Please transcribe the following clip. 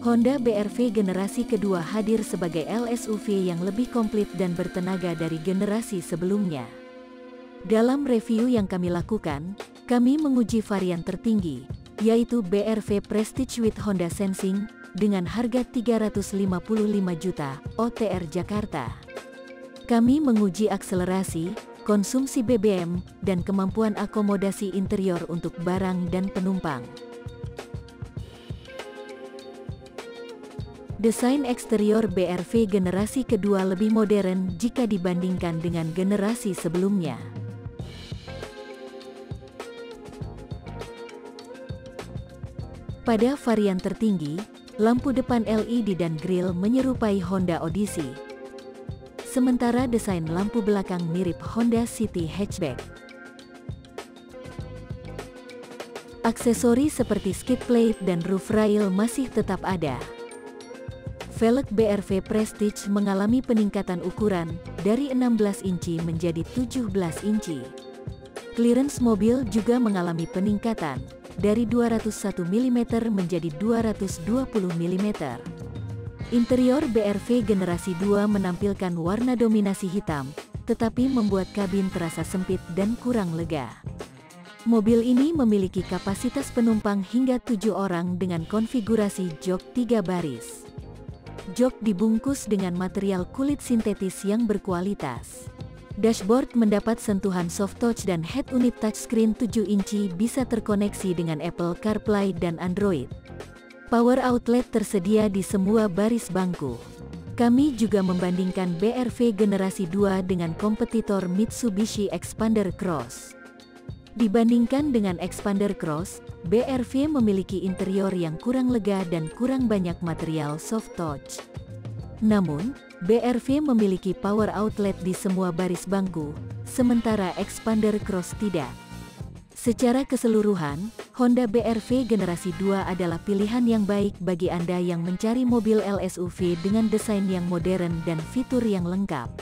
Honda BRV generasi kedua hadir sebagai LSUV yang lebih komplit dan bertenaga dari generasi sebelumnya. Dalam review yang kami lakukan, kami menguji varian tertinggi, yaitu BRV Prestige with Honda Sensing, dengan harga 355 juta OTR Jakarta. Kami menguji akselerasi, konsumsi BBM, dan kemampuan akomodasi interior untuk barang dan penumpang. Desain eksterior BRV generasi kedua lebih modern jika dibandingkan dengan generasi sebelumnya. Pada varian tertinggi, lampu depan LED dan grill menyerupai Honda Odyssey. Sementara desain lampu belakang mirip Honda City Hatchback. Aksesori seperti skid plate dan roof rail masih tetap ada velg BRV Prestige mengalami peningkatan ukuran dari 16 inci menjadi 17 inci. Clearance mobil juga mengalami peningkatan dari 201 mm menjadi 220 mm. Interior BRV generasi 2 menampilkan warna dominasi hitam, tetapi membuat kabin terasa sempit dan kurang lega. Mobil ini memiliki kapasitas penumpang hingga 7 orang dengan konfigurasi jok 3 baris. Jok dibungkus dengan material kulit sintetis yang berkualitas. Dashboard mendapat sentuhan soft touch dan head unit touchscreen 7 inci bisa terkoneksi dengan Apple CarPlay dan Android. Power outlet tersedia di semua baris bangku. Kami juga membandingkan BRV generasi 2 dengan kompetitor Mitsubishi Expander Cross. Dibandingkan dengan Expander Cross, BRV memiliki interior yang kurang lega dan kurang banyak material soft touch. Namun, BRV memiliki power outlet di semua baris bangku, sementara Expander Cross tidak. Secara keseluruhan, Honda BRV generasi 2 adalah pilihan yang baik bagi Anda yang mencari mobil LSUV dengan desain yang modern dan fitur yang lengkap.